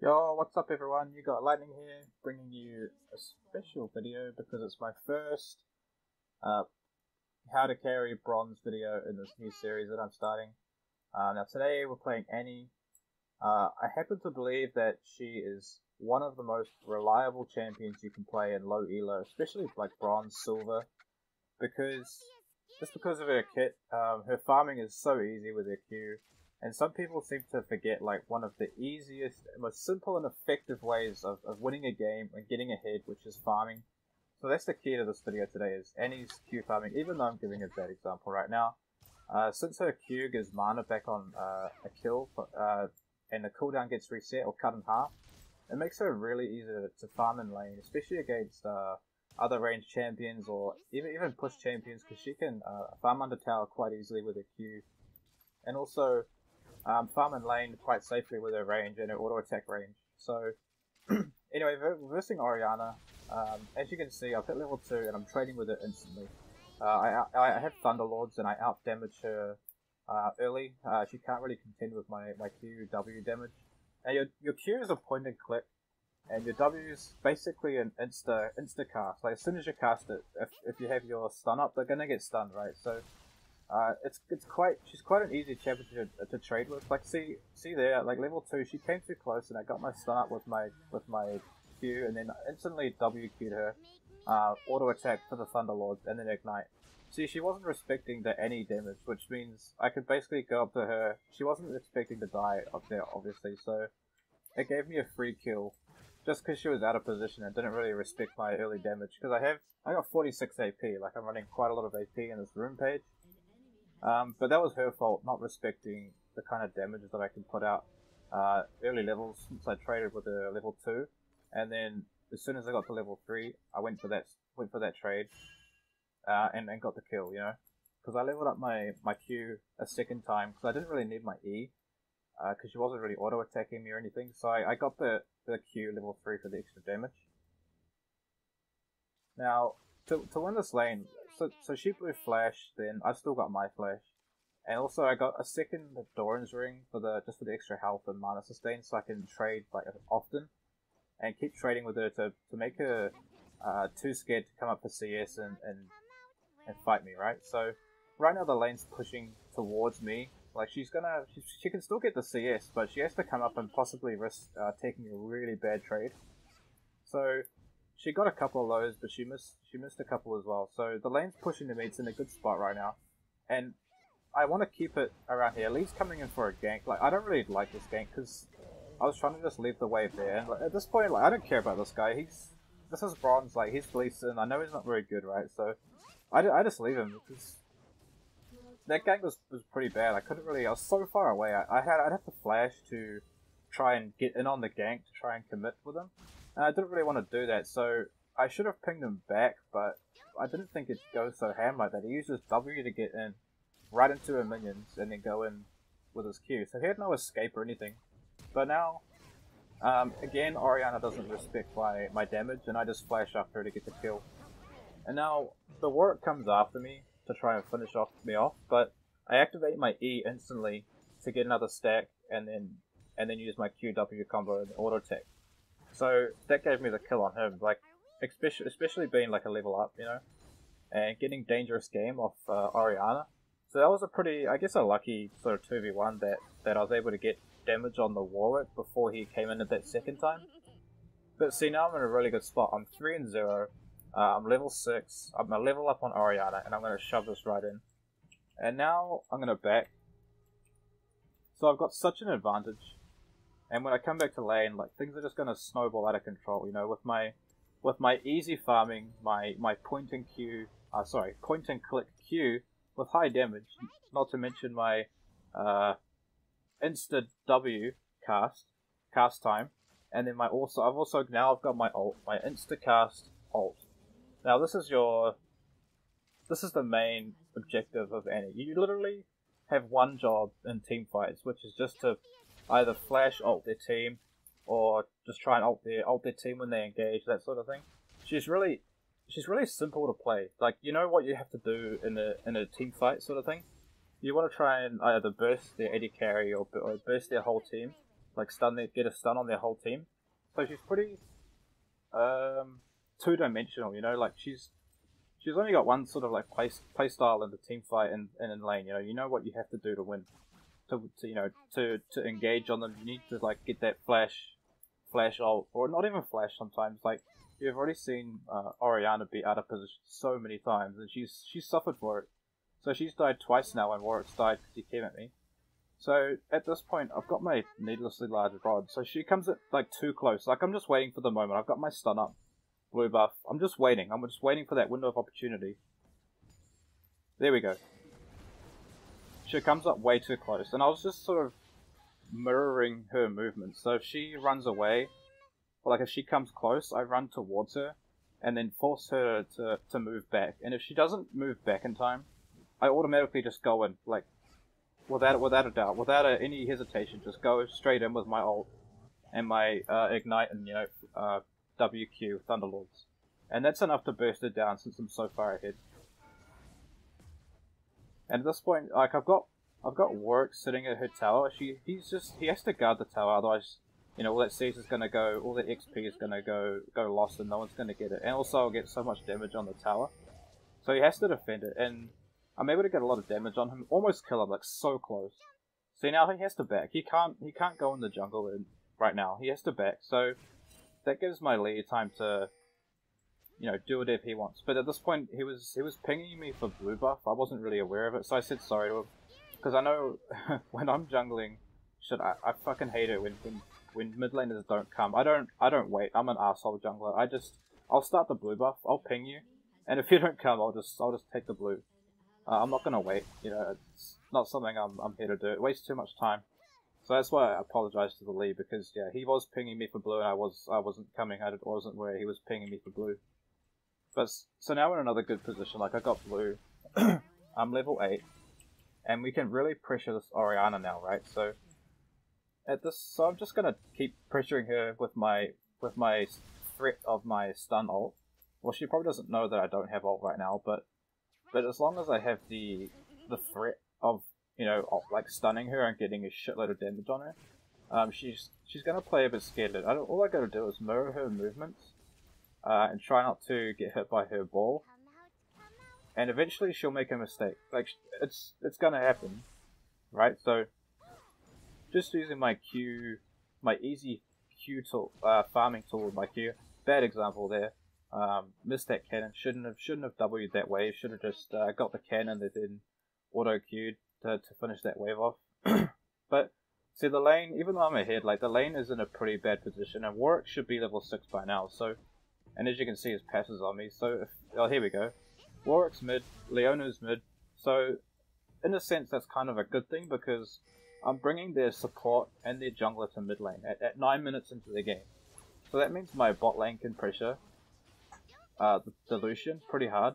Yo, what's up everyone? You got Lightning here, bringing you a special video because it's my first uh, how to carry bronze video in this new series that I'm starting. Uh, now today we're playing Annie. Uh, I happen to believe that she is one of the most reliable champions you can play in low elo, especially like bronze, silver, because just because of her kit, um, her farming is so easy with her Q. And some people seem to forget like one of the easiest, most simple and effective ways of, of winning a game and getting ahead, which is farming. So that's the key to this video today is Annie's Q farming, even though I'm giving a bad example right now. Uh, since her Q gives mana back on uh, a kill, uh, and the cooldown gets reset or cut in half, it makes her really easy to, to farm in lane, especially against uh, other range champions or even even push champions, because she can uh, farm under tower quite easily with her Q. And also, um, farm and lane quite safely with her range and her auto attack range. So, anyway, versing Orianna, um, as you can see, I've hit level 2 and I'm trading with her instantly. Uh, I, I have Thunderlords and I out damage her uh, early. Uh, she can't really contend with my, my Q W damage. And your, your Q is a point and click, and your W is basically an insta insta cast. Like as soon as you cast it, if, if you have your stun up, they're gonna get stunned, right? So uh, it's it's quite she's quite an easy champion to, to trade with. Like see see there, like level two, she came too close and I got my stun up with my with my Q and then instantly W Q'd her, uh, auto attack for the Thunderlord and then ignite. See, she wasn't respecting the Annie damage, which means I could basically go up to her. She wasn't expecting to die up there, obviously, so it gave me a free kill just because she was out of position and didn't really respect my early damage. Because I have, I got 46 AP, like I'm running quite a lot of AP in this rune page. Um, but that was her fault, not respecting the kind of damage that I can put out uh, early levels since I traded with a level 2. And then as soon as I got to level 3, I went for that went for that trade uh, and, and got the kill, you know? Because I leveled up my, my Q a second time because I didn't really need my E because uh, she wasn't really auto attacking me or anything. So I, I got the, the Q level 3 for the extra damage. Now, to, to win this lane, so, so she blew Flash, then I've still got my Flash. And also I got a second Doran's Ring for the just for the extra health and mana sustain so I can trade like often. And keep trading with her to, to make her uh, too scared to come up for CS and, and, and fight me, right? So right now the lane's pushing towards me. Like she's gonna, she, she can still get the CS, but she has to come up and possibly risk uh, taking a really bad trade. So she got a couple of those, but she missed she missed a couple as well. So the lane's pushing the me. It's in a good spot right now, and I want to keep it around here. Lee's coming in for a gank. Like I don't really like this gank because I was trying to just leave the wave there. And like, at this point, like I don't care about this guy. He's this is bronze. Like he's Lee Sin. I know he's not very good, right? So I, I just leave him because that gank was, was pretty bad. I couldn't really. I was so far away. I, I had I'd have to flash to try and get in on the gank to try and commit with him. And I didn't really want to do that, so I should have pinged him back, but I didn't think it'd go so ham like that. He uses W to get in, right into her minions, and then go in with his Q. So he had no escape or anything. But now, um, again, Orianna doesn't respect my, my damage, and I just flash after her to get the kill. And now, the Warwick comes after me to try and finish off me off, but I activate my E instantly to get another stack, and then and then use my QW combo and auto attack. So that gave me the kill on him. Like, especially especially being like a level up, you know, and getting dangerous game off uh. So that was a pretty, I guess, a lucky sort of two v one that that I was able to get damage on the Warwick before he came in at that second time. But see, now I'm in a really good spot. I'm three and zero. Uh, I'm level six. I'm a level up on Orianna, and I'm going to shove this right in. And now I'm going to back. So I've got such an advantage and when I come back to lane, like things are just gonna snowball out of control. You know, with my with my easy farming, my my point and Q, uh, sorry, point and click Q with high damage. Not to mention my uh, insta W cast cast time, and then my also I've also now I've got my ult, my insta cast ult. Now this is your this is the main objective of Annie. You literally have one job in team fights, which is just to either flash ult their team or just try and ult their ult their team when they engage, that sort of thing. She's really she's really simple to play. Like you know what you have to do in a in a team fight sort of thing. You want to try and either burst their AD carry or, or burst their whole team like stun their, get a stun on their whole team. So she's pretty um, two dimensional. You know, like she's she's only got one sort of like play play style in the team fight and, and in lane. You know, you know what you have to do to win. To, to you know to to engage on them, you need to like get that flash, flash ult, or not even flash. Sometimes like you've already seen uh, Orianna be out of position so many times, and she's she's suffered for it. So she's died twice now, and Warwick's died because he came at me. So at this point, I've got my needlessly large rod. So she comes at like too close. Like I'm just waiting for the moment. I've got my stun up, blue buff. I'm just waiting. I'm just waiting for that window of opportunity. There we go. She comes up way too close, and I was just sort of mirroring her movements. So if she runs away, or like if she comes close, I run towards her, and then force her to to move back. And if she doesn't move back in time, I automatically just go in like without without a doubt, without a, any hesitation, just go straight in with my ult and my uh, ignite and you know uh, WQ Thunderlords, and that's enough to burst it down since I'm so far ahead. And at this point, like I've got I've got Warwick sitting at her tower. She he's just he has to guard the tower, otherwise you know all that CS is gonna go, all that XP is gonna go go lost, and no one's gonna get it. And also I'll get so much damage on the tower, so he has to defend it. And I'm able to get a lot of damage on him, almost kill him, like so close. See now he has to back. He can't he can't go in the jungle in, right now. He has to back. So that gives my Lee time to you know do whatever he wants. But at this point he was he was pinging me for blue buff. I wasn't really aware of it, so I said sorry to him because I know when I'm jungling, shit, I, I fucking hate it when when when mid laners don't come. I don't I don't wait. I'm an asshole jungler. I just I'll start the blue buff. I'll ping you, and if you don't come, I'll just I'll just take the blue. Uh, I'm not gonna wait. You know, it's not something I'm, I'm here to do. It wastes too much time. So that's why I apologize to the Lee because yeah, he was pinging me for blue and I was I wasn't coming. I wasn't where he was pinging me for blue. But so now we're in another good position. Like I got blue. I'm level eight, and we can really pressure this Orianna now, right? So at this, so I'm just gonna keep pressuring her with my with my threat of my stun ult. Well, she probably doesn't know that I don't have ult right now, but but as long as I have the the threat of you know of, like stunning her and getting a shitload of damage on her, um, she's she's gonna play a bit scared. I don't, all I gotta do is mirror her movements, uh, and try not to get hit by her ball. And eventually she'll make a mistake. Like it's it's gonna happen, right? So just using my Q, my easy Q tool, uh, farming tool my Q. Bad example there. Um, missed that cannon. Shouldn't have shouldn't have W'd that wave. Should have just uh, got the cannon and then auto Q'd to, to finish that wave off. but see the lane, even though I'm ahead, like the lane is in a pretty bad position, and Warwick should be level six by now. So, and as you can see, his passes on me. So if, oh here we go. Warwick's mid, Leona's mid. So in a sense, that's kind of a good thing because I'm bringing their support and their jungler to mid lane at, at nine minutes into the game. So that means my bot lane can pressure uh, the Lucian pretty hard.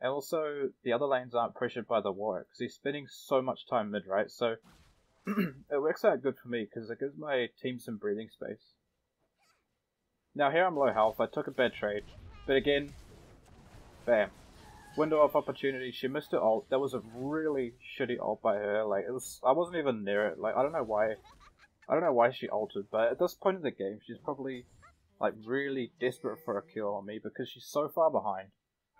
And also, the other lanes aren't pressured by the Warwick, because he's spending so much time mid, right? So, it works out good for me, because it gives my team some breathing space. Now, here I'm low health, I took a bad trade, but again, bam. Window of opportunity, she missed her ult. That was a really shitty ult by her, like, it was, I wasn't even near it, like, I don't know why, I don't know why she ulted, but at this point in the game, she's probably like really desperate for a kill on me because she's so far behind.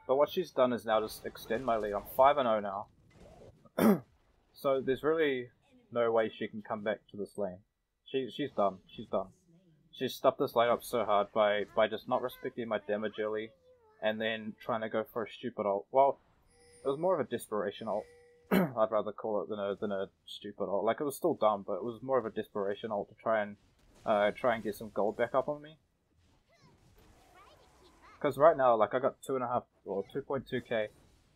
But what she's done is now just extend my lead. I'm 5 and 0 now. so there's really no way she can come back to this lane. She, she's done. She's done. She's stuffed this lane up so hard by, by just not respecting my damage early and then trying to go for a stupid ult. Well, it was more of a desperation ult. I'd rather call it than a, than a stupid ult. Like, it was still dumb, but it was more of a desperation ult to try and uh, try and get some gold back up on me. Because right now, like, I got two and a half or two point two k,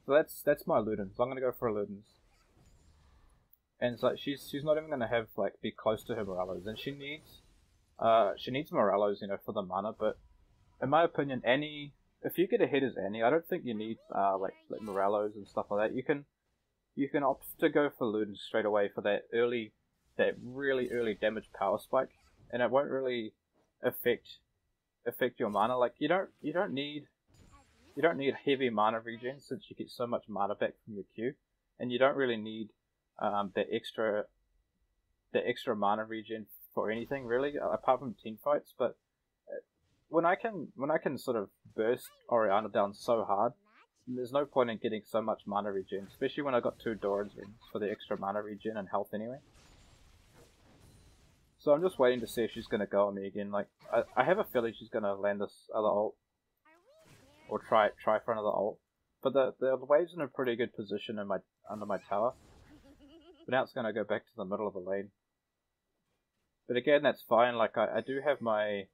so that's that's my Ludens. I'm gonna go for a Ludens. And it's like she's she's not even gonna have like be close to her Morellos, and she needs uh she needs Morellos, you know, for the mana. But in my opinion, Annie if you get ahead as Annie, I don't think you need uh like like Morellos and stuff like that. You can you can opt to go for Ludens straight away for that early that really early damage power spike, and it won't really affect affect your mana. Like you don't you don't need you don't need heavy mana regen since you get so much mana back from your Q, and you don't really need um, the extra the extra mana regen for anything really, apart from team fights. But uh, when I can when I can sort of burst Orianna down so hard, there's no point in getting so much mana regen, especially when I got two Doran's rings for the extra mana regen and health anyway. So I'm just waiting to see if she's gonna go on me again. Like I, I have a feeling she's gonna land this other ult, or try try for another ult. But the the wave's in a pretty good position in my under my tower. But now it's gonna go back to the middle of the lane. But again, that's fine. Like I, I do have my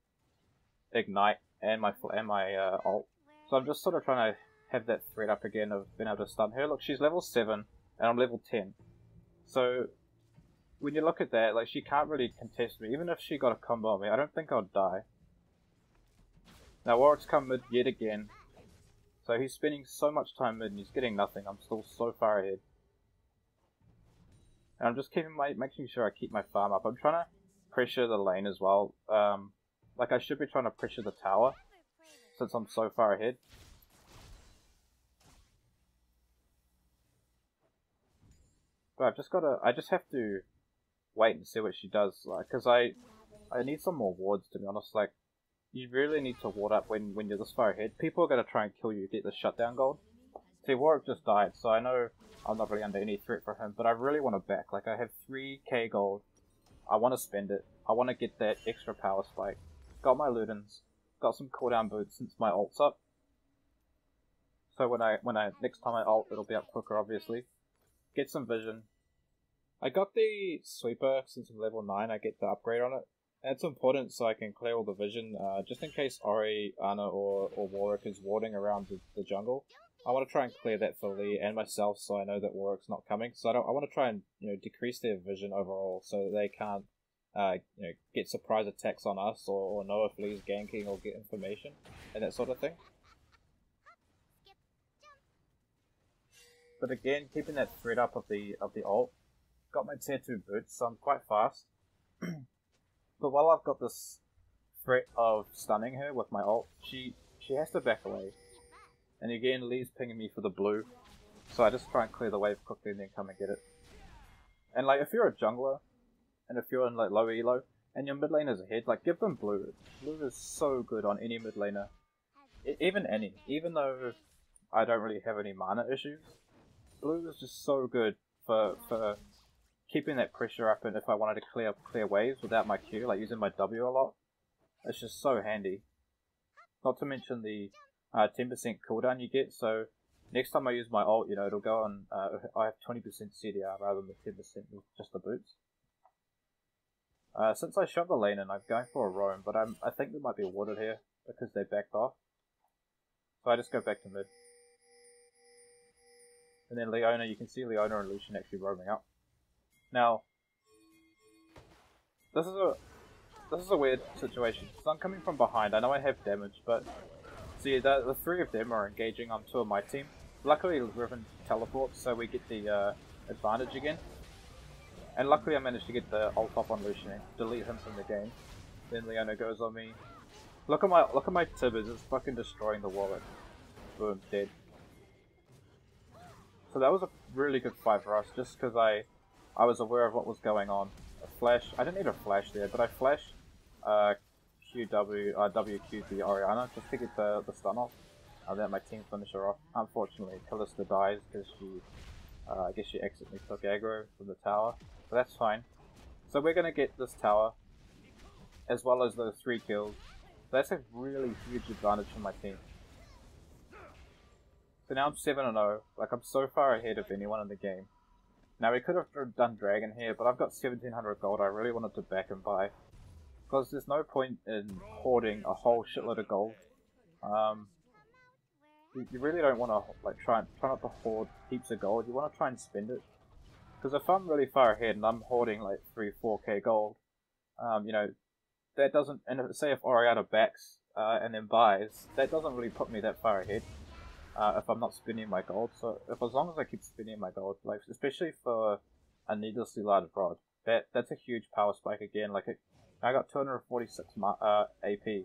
ignite and my and my uh, ult, so I'm just sort of trying to have that threat up again of being able to stun her. Look, she's level seven and I'm level ten, so when you look at that, like she can't really contest me. Even if she got a combo on me, I don't think I'd die. Now Warwick's come mid yet again, so he's spending so much time mid and he's getting nothing. I'm still so far ahead. And I'm just keeping my making sure I keep my farm up. I'm trying to pressure the lane as well. Um, like I should be trying to pressure the tower since I'm so far ahead. But I've just got to. I just have to wait and see what she does. Like, cause I, I need some more wards to be honest. Like, you really need to ward up when when you're this far ahead. People are gonna try and kill you, to get the shutdown gold. See, Warwick just died, so I know I'm not really under any threat for him, but I really want to back. Like, I have 3k gold. I want to spend it. I want to get that extra power spike. Got my Ludens. Got some cooldown boots since my ult's up. So when I when I next time I ult, it'll be up quicker, obviously. Get some vision. I got the sweeper since I'm level 9, I get the upgrade on it. It's important so I can clear all the vision, uh, just in case Ori, Ana, or, or Warwick is warding around the, the jungle. I want to try and clear that for Lee and myself so I know that Warwick's not coming. So I, don't, I want to try and you know decrease their vision overall so that they can't uh, you know get surprise attacks on us or, or know if Lee's ganking or get information and that sort of thing. But again, keeping that threat up of the of the ult got my tier 2 boots, so I'm quite fast. but while I've got this threat of stunning her with my ult, she she has to back away. And again, Lee's pinging me for the blue, so I just try and clear the wave quickly and then come and get it. And like, if you're a jungler, and if you're in like low elo, and your mid laner's ahead, like give them blue. Blue is so good on any mid laner, I even Annie. Even though I don't really have any mana issues, blue is just so good for for keeping that pressure up and if I wanted to clear clear waves without my Q, like using my W a lot, it's just so handy. Not to mention the 10% uh, cooldown you get, so next time I use my ult, you know, it'll go on, uh, I have 20% CDR rather than the 10% with just the boots. Uh, since I shot the lane and I'm going for a roam, but I'm, I think they might be warded here because they backed off. So I just go back to mid. And then Leona, you can see Leona and Lucian actually roaming up. Now, this is a this is a weird situation. So I'm coming from behind. I know I have damage, but see, the, the three of them are engaging on two of my team. Luckily, Riven teleports, so we get the uh, advantage again. And luckily, I managed to get the ult off on Lucian, delete him from the game. Then Leona goes on me. Look at my look at my Tibbers. It's fucking destroying the wallet. Boom, dead. So that was a really good fight for us, just because I I was aware of what was going on. A flash. I didn't need a flash there, but I flashed uh, QW, uh, WQ the Orianna just to get the, the stun off. And then my team finish her off. Unfortunately, Kalista dies because she, uh, I guess she accidentally took aggro from the tower. But that's fine. So we're gonna get this tower, as well as those three kills. That's a really huge advantage for my team. So now I'm 7-0, like I'm so far ahead of anyone in the game. Now we could have done Dragon here, but I've got 1700 gold I really wanted to back and buy. Because there's no point in hoarding a whole shitload of gold. Um, you, you really don't want to like try and try not to hoard heaps of gold. You want to try and spend it. Because if I'm really far ahead and I'm hoarding like 3 4k gold, um, you know, that doesn't, and if, say if Orianna backs uh, and then buys, that doesn't really put me that far ahead uh, if I'm not spending my gold. So if as long as I keep spending my gold, like especially for a needlessly large rod, that that's a huge power spike again. Like it, I got 246 uh, AP.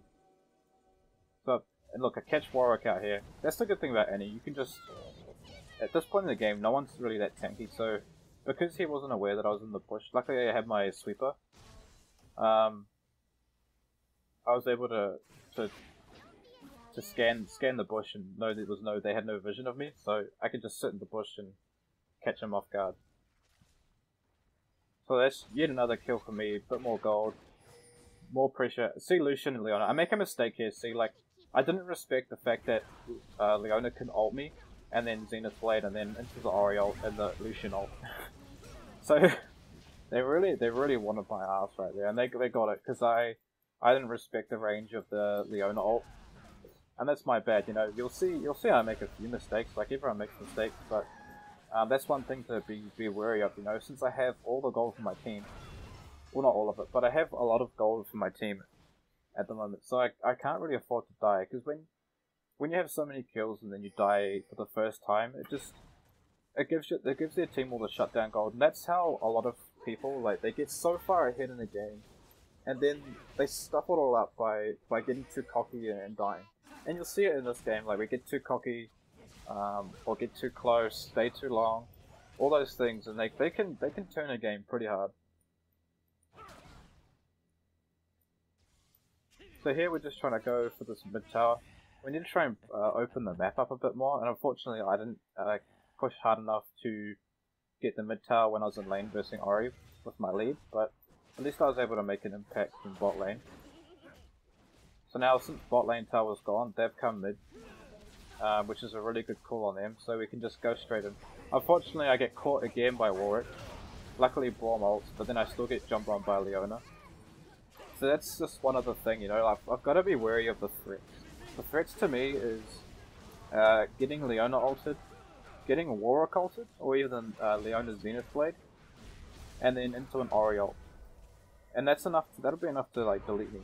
So and look, I catch Warwick out here. That's the good thing about Annie. You can just at this point in the game, no one's really that tanky. So because he wasn't aware that I was in the bush, luckily I had my sweeper. um, I was able to to to scan scan the bush and know there was no they had no vision of me, so I could just sit in the bush and catch them off guard. So that's yet another kill for me, a bit more gold, more pressure. See Lucian and Leona. I make a mistake here, see like I didn't respect the fact that uh, Leona can ult me, and then Zenith Blade, and then into the Ori and the Lucian ult. so they really they really wanted my ass right there, and they they got it because I I didn't respect the range of the Leona ult, and that's my bad. You know, you'll see you'll see I make a few mistakes. Like everyone makes mistakes, but um, that's one thing to be be wary of. You know, since I have all the gold for my team, well not all of it, but I have a lot of gold for my team at the moment, so I I can't really afford to die because when when you have so many kills and then you die for the first time, it just it gives you it gives their team all the shutdown gold, and that's how a lot of people like they get so far ahead in the game, and then they stuff it all up by by getting too cocky and dying. And you'll see it in this game, like we get too cocky, um, or get too close, stay too long, all those things, and they they can they can turn a game pretty hard. So here we're just trying to go for this mid tower. We need to try and uh, open the map up a bit more, and unfortunately I didn't uh, push hard enough to get the mid tower when I was in lane versing Ori with my lead, but at least I was able to make an impact in bot lane. So now since bot lane tower was gone, they've come mid, uh, which is a really good call on them, so we can just go straight in. Unfortunately I get caught again by Warwick, luckily Braum ults, but then I still get jumped on by Leona. So that's just one other thing, you know, I've, I've got to be wary of the threats. The threats to me is uh, getting Leona ulted, getting Warwick ulted, or even uh, Leona's Zenith Blade, and then into an Ori ult. And that's enough, to, that'll be enough to like delete me.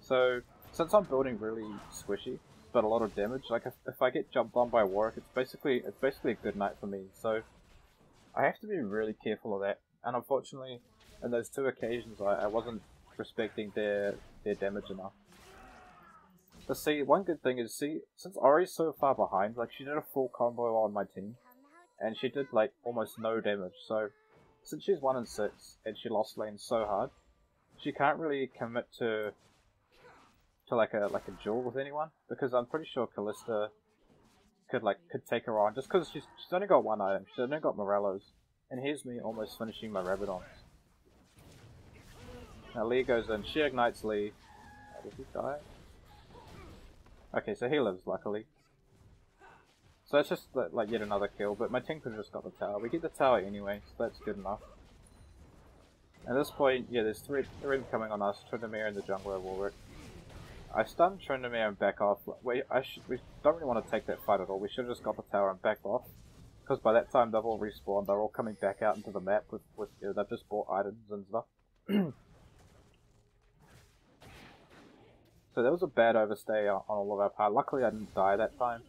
So, since I'm building really squishy, but a lot of damage, like if, if I get jumped on by Warwick, it's basically, it's basically a good night for me, so I have to be really careful of that. And unfortunately, in those two occasions, I, I wasn't respecting their, their damage enough. But see, one good thing is, see, since Ori's so far behind, like, she did a full combo on my team, and she did, like, almost no damage, so, since she's 1 in 6, and she lost lane so hard, she can't really commit to, to like a, like a duel with anyone, because I'm pretty sure Kalista could, like, could take her on, just because she's, she's only got one item, she's only got Morello's, and here's me almost finishing my Rabadons. Now Lee goes in, she ignites Lee. Did he die? Okay, so he lives, luckily. So that's just like yet another kill, but my could just got the tower. We get the tower anyway, so that's good enough. At this point, yeah, there's three, three coming on us, Tryndamere and the jungler Warwick. I stun Tryndamere and back off. We, I should, we don't really want to take that fight at all. We should have just got the tower and backed off. Because by that time they've all respawned, they're all coming back out into the map with, with you know, they've just bought items and stuff. So that was a bad overstay on, all of our part. Luckily I didn't die that time,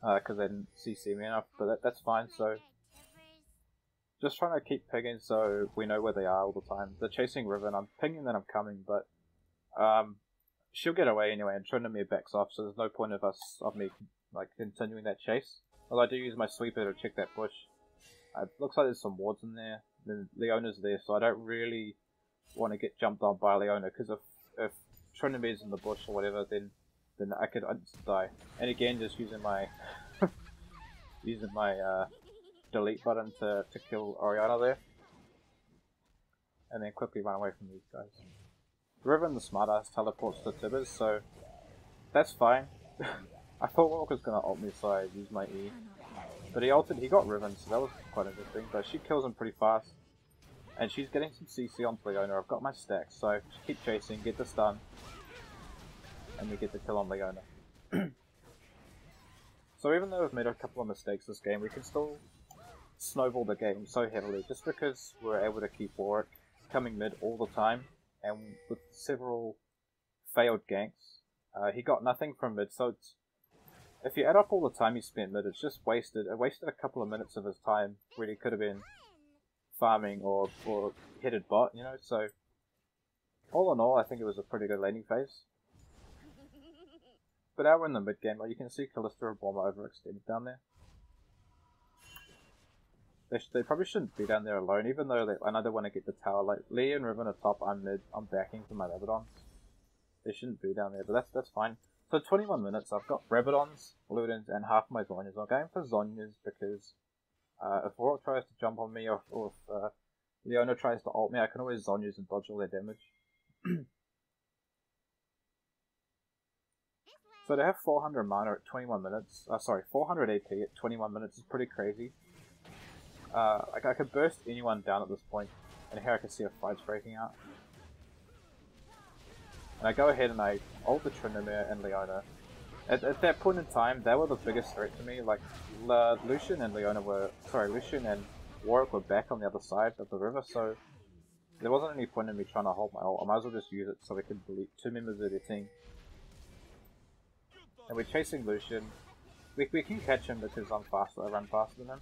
because uh, they didn't CC me enough, but that, that's fine, so... Just trying to keep pinging so we know where they are all the time. They're chasing Riven, I'm pinging that I'm coming, but... Um, she'll get away anyway, and Tryndamere backs off, so there's no point of us, of me, like, continuing that chase. Although I do use my sweeper to check that bush. Uh, looks like there's some wards in there. Then Leona's there, so I don't really want to get jumped on by Leona, because if, if Tryndamere in the bush or whatever, then then I could die. And again, just using my using my uh, delete button to, to kill Orianna there. And then quickly run away from these guys. Riven the smartass teleports to Tibbers, so that's fine. I thought Warwick was gonna ult me, so I used my E. But he ulted, he got Riven, so that was quite thing. But she kills him pretty fast. And she's getting some CC on Leona. I've got my stacks, so keep chasing, get the stun and we get the kill on Leona. so even though we've made a couple of mistakes this game, we can still snowball the game so heavily just because we're able to keep Warwick coming mid all the time and with several failed ganks. Uh, he got nothing from mid, so if you add up all the time he spent mid, it's just wasted. It wasted a couple of minutes of his time he could have been farming or, or headed bot, you know, so all in all, I think it was a pretty good laning phase. But now we're in the mid game, like you can see Kalista and Bomber overextended down there. They, sh they probably shouldn't be down there alone, even though they, I know they want to get the tower. Like, Lee and Riven are top, I'm mid, I'm backing for my Rabadons. They shouldn't be down there, but that's that's fine. So 21 minutes, I've got Rabadons, Ludens, and half my Zhonya's. I'm going for Zhonya's because uh, if Warwick tries to jump on me or, or if uh, Leona tries to ult me, I can always Zhonya's and dodge all their damage. so to have 400 mana at 21 minutes, uh, sorry, 400 AP at 21 minutes is pretty crazy. Uh, like I could burst anyone down at this point, and here I can see a fight's breaking out. And I go ahead and I ult the Tryndamere and Leona. At, at, that point in time, they were the biggest threat to me. Like, Lucian and Leona were, sorry, Lucian and Warwick were back on the other side of the river, so there wasn't any point in me trying to hold my ult. I might as well just use it so we can delete two members of their team. And we're chasing Lucian. We, we can catch him because I'm faster, I run faster than him.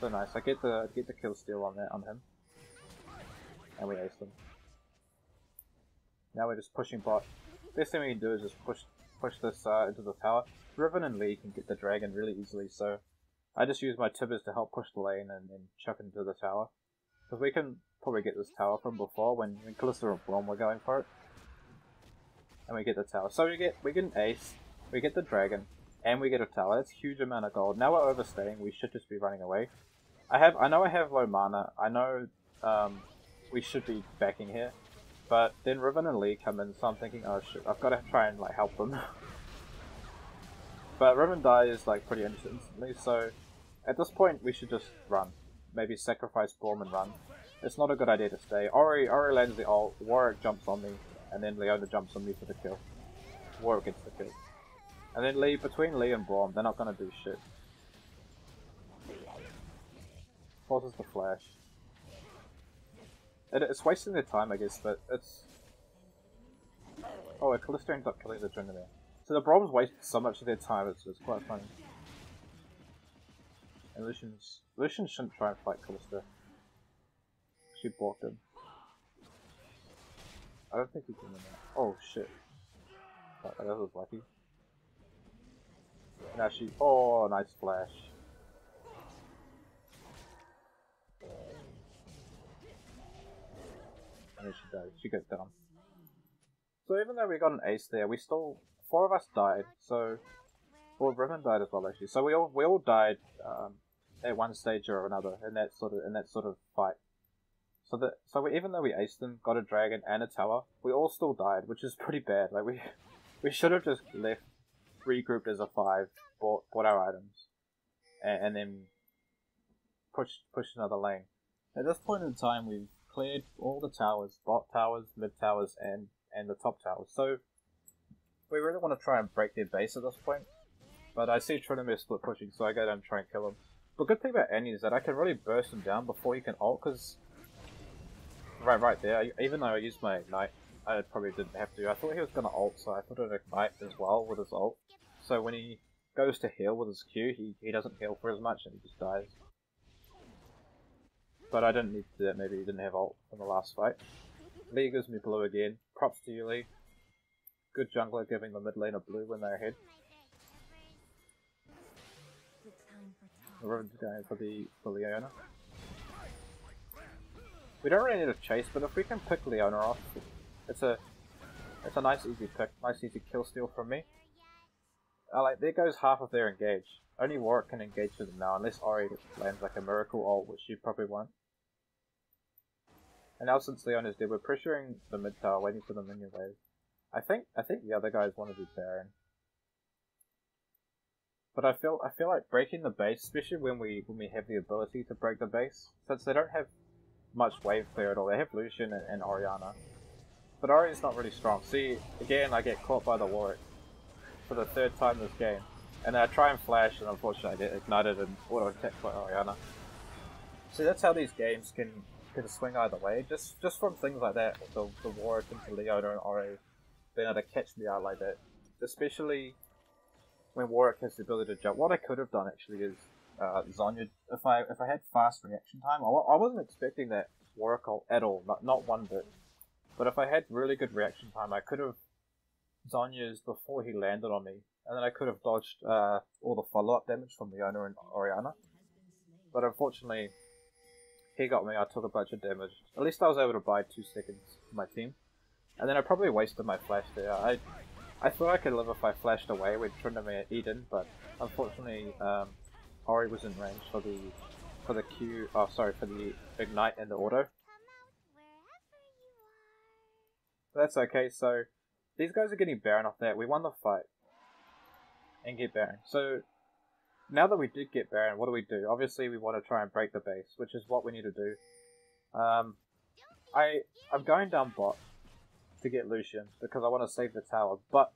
So nice, I get the get the kill steal on that on him. And we ace them. Now we're just pushing bot. Best thing we can do is just push push this uh, into the tower. Riven and Lee can get the dragon really easily, so I just use my tibbers to help push the lane and, and chuck into the tower. Because we can probably get this tower from before when, when Kalista and Braum were going for it. And we get the tower. So we get we get an ace, we get the dragon, and we get a tower. That's a huge amount of gold. Now we're overstaying, we should just be running away. I have I know I have low mana, I know um, we should be backing here. But then Riven and Lee come in, so I'm thinking, oh shit, I've got to try and like help them. but Riven dies like pretty instantly, so at this point we should just run. Maybe sacrifice Braum and run. It's not a good idea to stay. Ori, Ori lands the ult, Warwick jumps on me, and then Leona jumps on me for the kill. Warwick gets the kill. And then Lee, between Lee and Braum, they're not gonna do shit. Forces the flash. It, it's wasting their time, I guess, but it's... Oh, a Kalista ends up killing the Tryndamere. So the Braum's waste so much of their time, it's, it's quite funny. And Lucian's... Lucian shouldn't try and fight Kalista. She blocked him. I don't think he can win that. Oh shit. That was lucky. Now she... Oh, nice flash. And she does. She goes down. So even though we got an ace there, we still four of us died. So well, Riven died as well actually. So we all we all died um, at one stage or another in that sort of in that sort of fight. So that so we, even though we aced them, got a dragon and a tower, we all still died, which is pretty bad. Like we we should have just left, regrouped as a five, bought bought our items, and, and then pushed pushed another lane. At this point in time, we've cleared all the towers, bot towers, mid towers, and and the top towers. So we really want to try and break their base at this point. But I see Tryndamere split pushing, so I go down and try and kill him. But good thing about Annie is that I can really burst him down before he can ult, because right, right there. Even though I used my ignite, I probably didn't have to. I thought he was gonna ult, so I put an ignite as well with his ult. So when he goes to heal with his Q, he he doesn't heal for as much and he just dies. But I didn't need to do that, maybe he didn't have ult in the last fight. Lee gives me blue again. Props to you, Lee. Good jungler giving the mid lane a blue when they're ahead. Riven's going for the for Leona. We don't really need to chase, but if we can pick Leona off, it's a it's a nice easy pick, nice easy kill steal from me. Uh, like there goes half of their engage. Only Warwick can engage with them now, unless Ori lands like a miracle ult, which you probably won't. And now since Leon is dead, we're pressuring the mid tower, waiting for the minion wave. I think I think the other guys want to do Baron. But I feel I feel like breaking the base, especially when we when we have the ability to break the base, since they don't have much wave clear at all. They have Lucian and, and Orianna. But Ori's not really strong. See, again I get caught by the Warwick for the third time this game. And then I try and flash, and unfortunately I get ignited and auto attacked by Orianna. See that's how these games can can swing either way. Just just from things like that, the the Warwick into Leona and Ori being able to catch me out like that, especially when Warwick has the ability to jump. What I could have done actually is uh, Zhonya. If I if I had fast reaction time, I, wasn't expecting that Warwick at all, not not one bit. But if I had really good reaction time, I could have Zhonya's before he landed on me, and then I could have dodged uh, all the follow-up damage from Leona and Orianna. but unfortunately, he got me. I took a bunch of damage. At least I was able to buy two seconds for my team. And then I probably wasted my flash there. I I thought I could live if I flashed away with Tryndamere Eden, but unfortunately, um, Ori was in range for the for the Q. Oh, sorry, for the ignite and the auto. That's okay. So these guys are getting Baron off that. We won the fight and get Baron. So now that we did get Baron, what do we do? Obviously, we want to try and break the base, which is what we need to do. Um, I I'm going down bot to get Lucian because I want to save the tower. But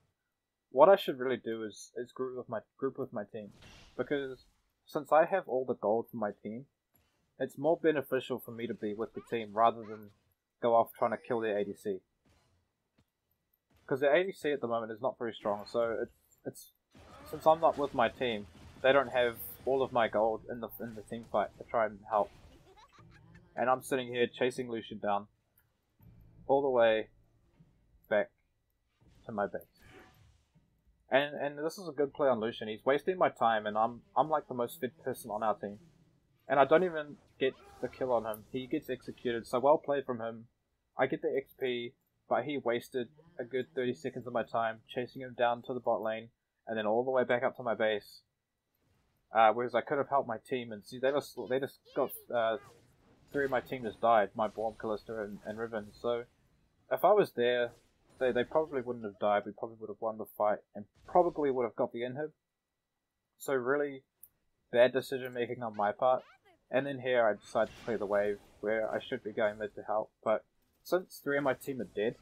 what I should really do is is group with my group with my team because since I have all the gold for my team, it's more beneficial for me to be with the team rather than go off trying to kill the ADC. Because the ADC at the moment is not very strong, so it's since I'm not with my team, they don't have all of my gold in the in the team fight to try and help. And I'm sitting here chasing Lucian down all the way back to my base. And and this is a good play on Lucian. He's wasting my time, and I'm I'm like the most fit person on our team, and I don't even get the kill on him. He gets executed. So well played from him. I get the XP, but he wasted a good 30 seconds of my time chasing him down to the bot lane, and then all the way back up to my base. Uh, whereas I could have helped my team, and see they just they just got uh, three of my team just died. My Braum, Kalista, and, and Riven. So if I was there, they, they probably wouldn't have died. We probably would have won the fight and probably would have got the inhib. So really bad decision making on my part. And then here I decided to play the wave where I should be going mid to help. But since three of my team are dead,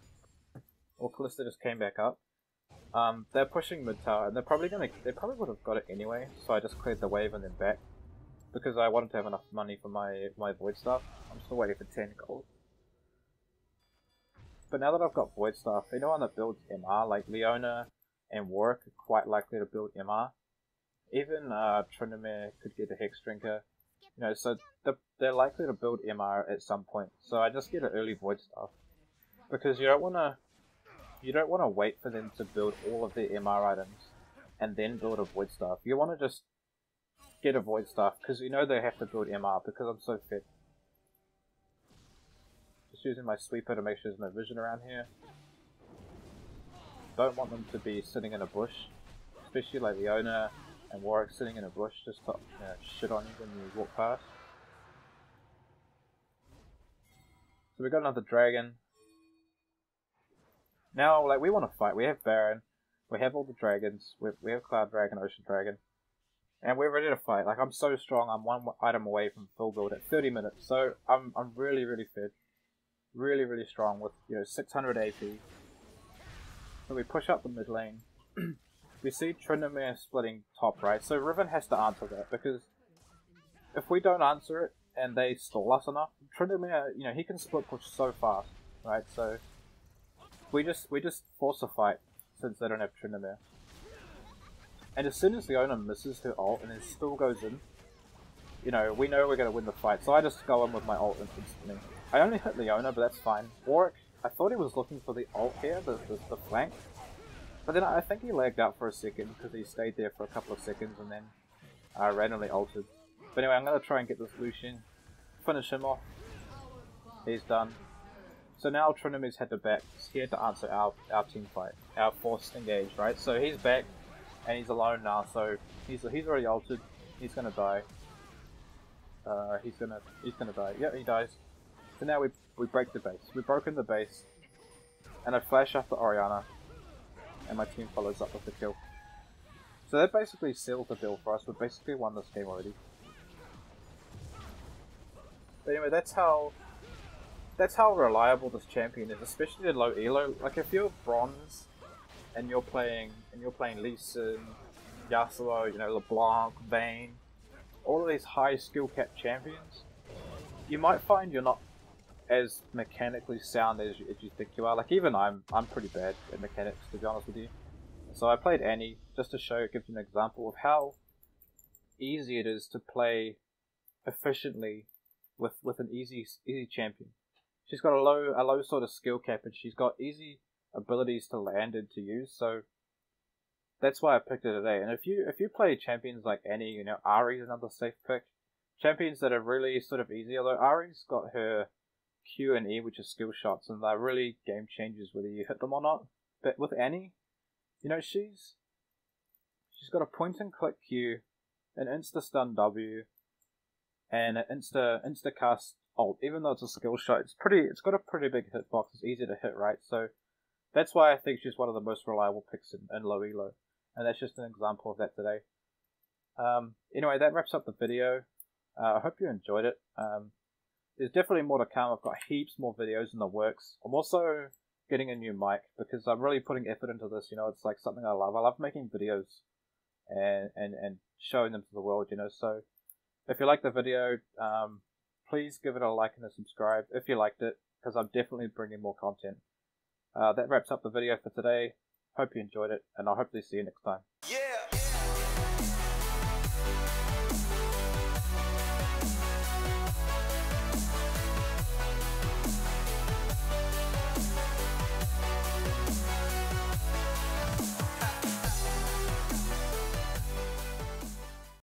or Kalista just came back up, um, they're pushing mid tower and they're probably gonna they probably would have got it anyway. So I just cleared the wave and then back because I wanted to have enough money for my my Void Staff. I'm still waiting for ten gold. But now that I've got Void Staff, anyone that builds MR, like Leona and Warwick, are quite likely to build MR. Even uh, Tryndamere could get a Hex Drinker. You know, so they're likely to build MR at some point. So I just get an early Void Staff. Because you don't want to you don't want to wait for them to build all of their MR items and then build a Void Staff. You want to just get a Void Staff because you know they have to build MR because I'm so fit. Just using my sweeper to make sure there's no vision around here. Don't want them to be sitting in a bush, especially like Leona and Warwick sitting in a bush just to you know, shit on you when you walk past. So we got another dragon. Now, like, we want to fight. We have Baron. We have all the dragons. We, we have Cloud Dragon, Ocean Dragon. And we're ready to fight. Like, I'm so strong. I'm one item away from full build at 30 minutes. So, I'm, I'm really, really fit really, really strong with, you know, 600 AP. So we push up the mid lane. we see Tryndamere splitting top right, so Riven has to answer that, because if we don't answer it and they stall us enough, Tryndamere, you know, he can split push so fast, right? So we just we just force a fight since they don't have Tryndamere. And as soon as the owner misses her ult and then still goes in, you know, we know we're going to win the fight. So I just go in with my ult instantly. I only hit Leona, but that's fine. Warwick, I thought he was looking for the ult here, the, the, the flank. But then I think he lagged out for a second because he stayed there for a couple of seconds and then uh, randomly ulted. But anyway, I'm going to try and get this Lucian, finish him off. He's done. So now Trinity's had to back. He had to answer our, our team fight, our forced engage, right? So he's back and he's alone now. So he's he's already ulted. He's gonna die. Uh, he's gonna he's gonna die. Yeah, he dies. So now we, we break the base. We've broken the base. And I flash after Orianna. And my team follows up with the kill. So that basically seals the deal for us. We've basically won this game already. But anyway, that's how that's how reliable this champion is, especially in low elo. Like if you're bronze and you're playing and you're playing Lee Sin, Yasuo, you know, LeBlanc, Vayne, all of these high skill cap champions, you might find you're not as mechanically sound as you, as you think you are. Like even I'm I'm pretty bad at mechanics to be honest with you. So I played Annie just to show, give you an example of how easy it is to play efficiently with with an easy easy champion. She's got a low a low sort of skill cap and she's got easy abilities to land and to use. So that's why I picked her today. And if you if you play champions like Annie, you know Ahri's another safe pick. champions that are really sort of easy. Although Ahri's got her Q and E, which are skill shots, and they're really game changers whether you hit them or not. But with Annie, you know, she's she's got a point and click Q, an insta stun W, and an insta insta cast ult. Even though it's a skill shot, it's pretty. It's got a pretty big hitbox. It's easy to hit right. So that's why I think she's one of the most reliable picks in, in low elo, and that's just an example of that today. Um, anyway, that wraps up the video. Uh, I hope you enjoyed it. Um, there's definitely more to come. I've got heaps more videos in the works. I'm also getting a new mic because I'm really putting effort into this. You know, it's like something I love. I love making videos and and and showing them to the world. You know, so if you like the video, um, please give it a like and a subscribe if you liked it because I'm definitely bringing more content. Uh, that wraps up the video for today. Hope you enjoyed it, and I'll hopefully see you next time. Yeah.